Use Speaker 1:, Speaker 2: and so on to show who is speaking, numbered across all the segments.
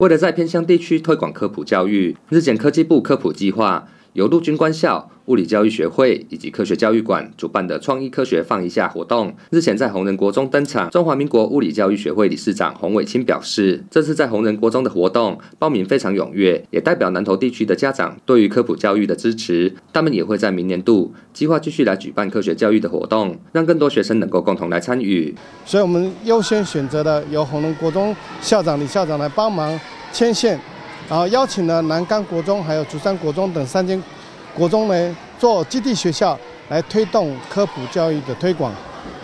Speaker 1: 为了在偏乡地区推广科普教育，日前科技部科普计划由陆军官校。物理教育学会以及科学教育馆主办的创意科学放一下活动，日前在红仁国中登场。中华民国物理教育学会理事长洪伟清表示，这次在红仁国中的活动报名非常踊跃，也代表南投地区的家长对于科普教育的支持。他们也会在明年度计划继续来举办科学教育的活动，让更多学生能够共同来参与。
Speaker 2: 所以我们优先选择的由红仁国中校长李校长来帮忙牵线，然后邀请了南岗国中还有竹山国中等三间。国中呢做基地学校来推动科普教育的推广。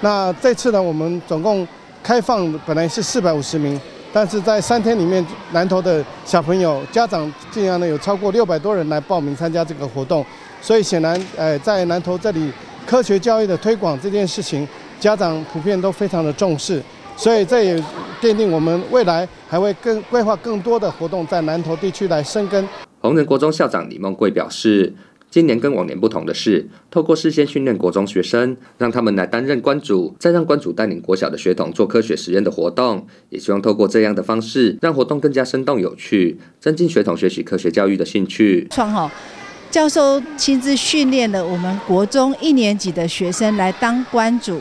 Speaker 2: 那这次呢，我们总共开放本来是四百五十名，但是在三天里面，南投的小朋友家长竟然呢有超过六百多人来报名参加这个活动。所以显然，呃，在南投这里科学教育的推广这件事情，家长普遍都非常的重视。所以这也奠定我们未来还会更规划更多的活动在南投地区来生根。
Speaker 1: 红人国中校长李梦贵表示。今年跟往年不同的是，透过事先训练国中学生，让他们来担任关主，再让关主带领国小的学童做科学实验的活动，也希望透过这样的方式，让活动更加生动有趣，增进学童学习科学教育的兴趣。
Speaker 3: 创好教授亲自训练了我们国中一年级的学生来当关主，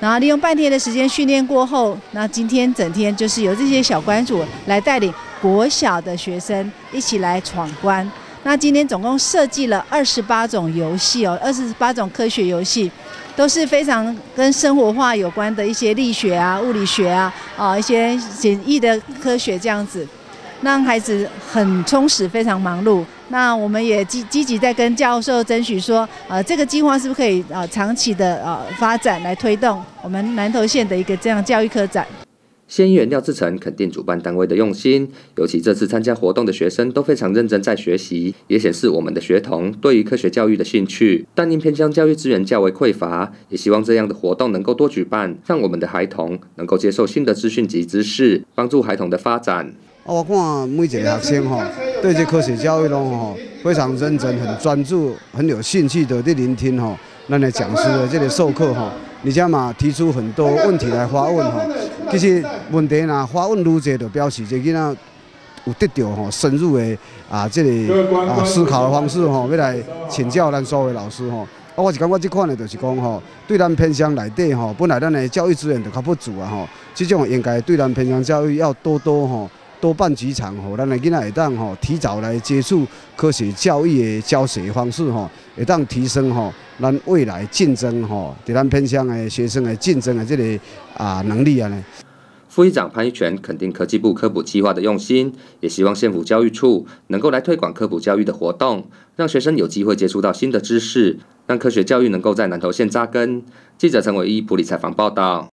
Speaker 3: 然后利用半天的时间训练过后，那今天整天就是由这些小关主来带领国小的学生一起来闯关。那今天总共设计了二十八种游戏哦，二十八种科学游戏，都是非常跟生活化有关的一些力学啊、物理学啊，啊一些简易的科学这样子，让孩子很充实、非常忙碌。那我们也积积极在跟教授争取说，呃，这个计划是不是可以呃长期的呃发展来推动我们南投县的一个这样教育科展。
Speaker 1: 县议员廖志成肯定主办单位的用心，尤其这次参加活动的学生都非常认真在学习，也显示我们的学童对于科学教育的兴趣。但因偏乡教育资源较为匮乏，也希望这样的活动能够多举办，让我们的孩童能够接受新的资讯及知识，帮助孩童的发展。
Speaker 4: 啊我看每一个学生吼，对这科学教育拢吼非常认真、很专注、很有兴趣的在聆听吼，咱的讲师的这个授课吼，而且嘛提出很多问题来发问吼。其实问题呐，发问愈多，就表示这囡仔有得到吼深入的啊，这个啊思考的方式吼，要来请教咱所有老师吼。啊，我是感觉这款的，就是讲吼，对咱偏乡内底吼，本来咱的教育资源就较不足啊吼，这种应该对咱偏乡教育要多多吼，多办几场吼，咱的囡仔会当吼提早来接触科学教育的教学方式吼，会当提升吼咱未来竞争吼，对咱偏乡的学生的竞争的这个啊能力啊呢。
Speaker 1: 副议长潘一全肯定科技部科普计划的用心，也希望县府教育处能够来推广科普教育的活动，让学生有机会接触到新的知识，让科学教育能够在南投县扎根。记者陈伟一普里采访报道。